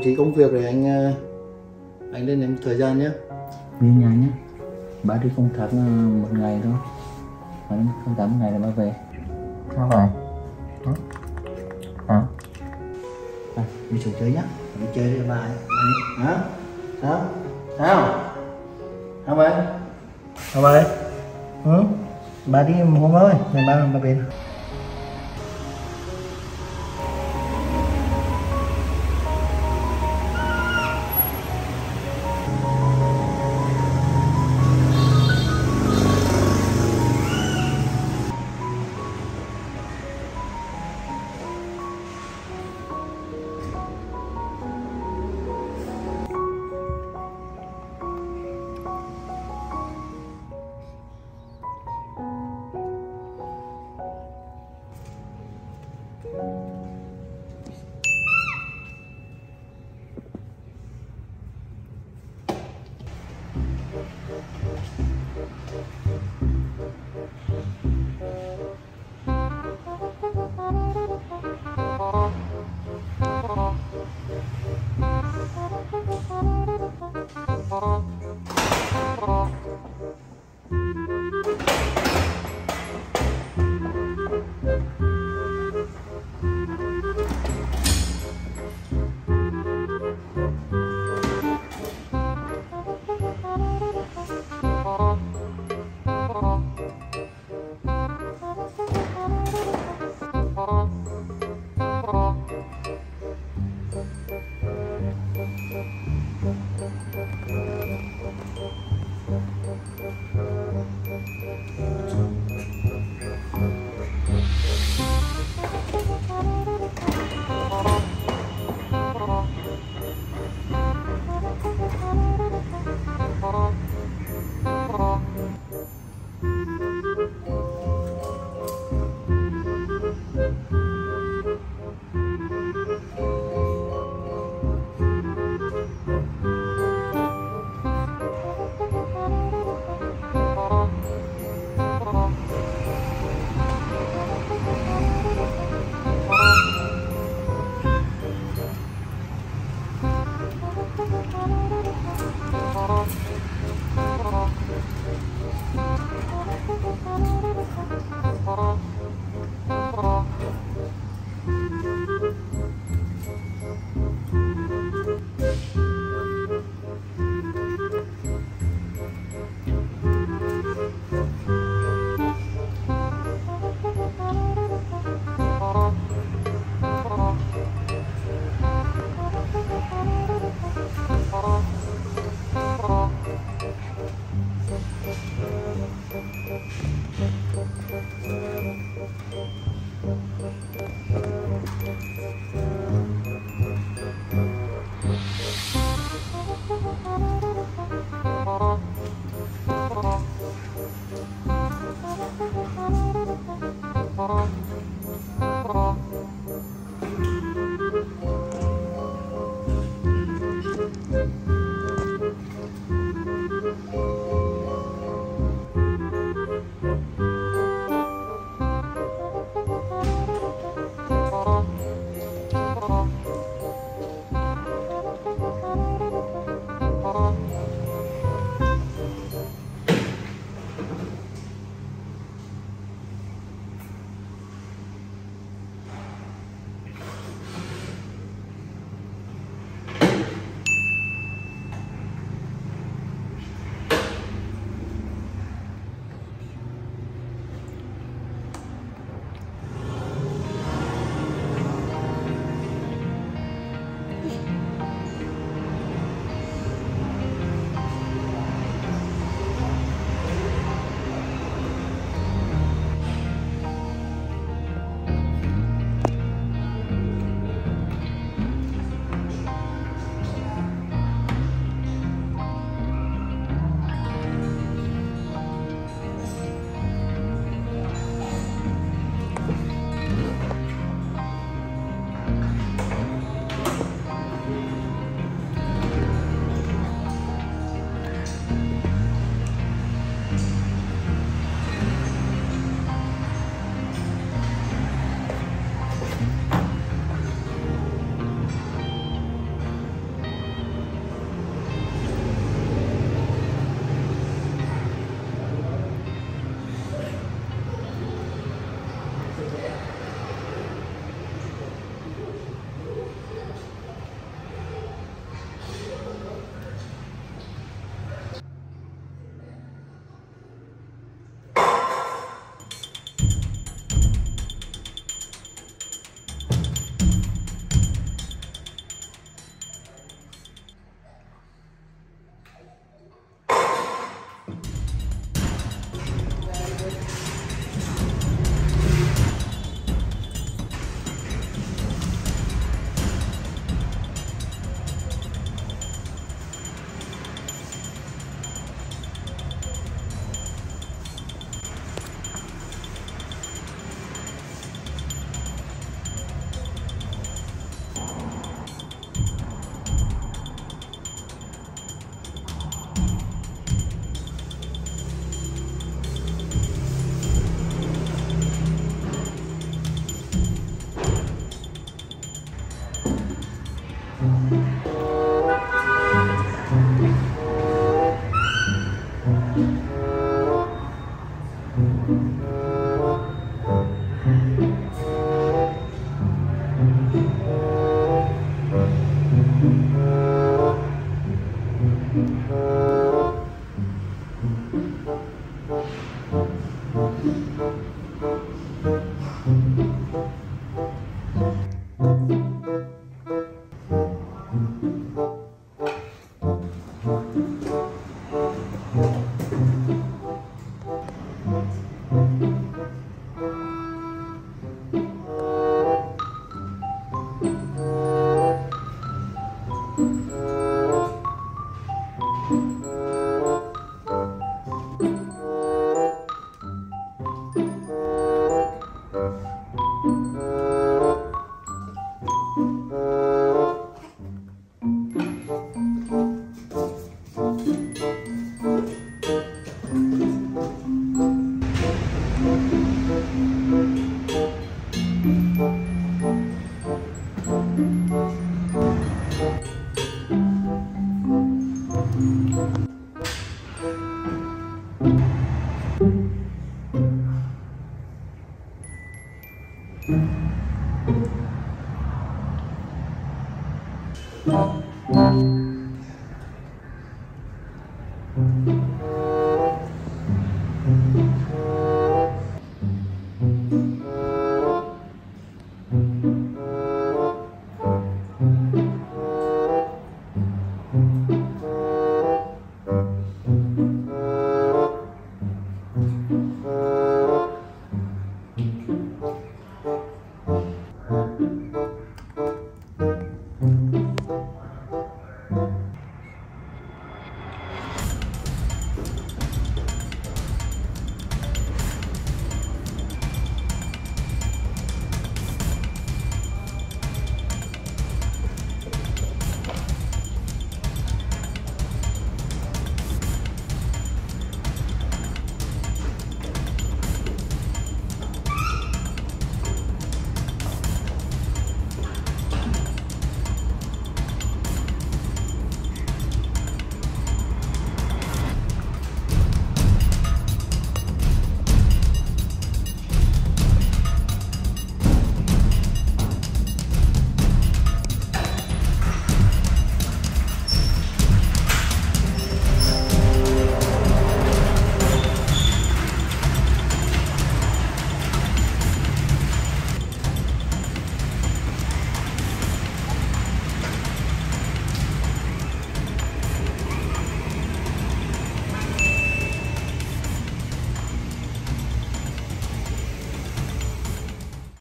bố trí công việc để anh ờ, anh lên một thời gian nhé. Đi nhà nhé. Bà đi công tác ờ, một ngày thôi. Đi công tác một ngày là bà về. Sao vậy? Hả? Hả? à, đi xuống chơi nhá. Đi chơi đi bà ấy. Hả? Sao? Sao? Sao vậy? Sao vậy ừ? bà đi một hôm ơi. Ngày ba bà về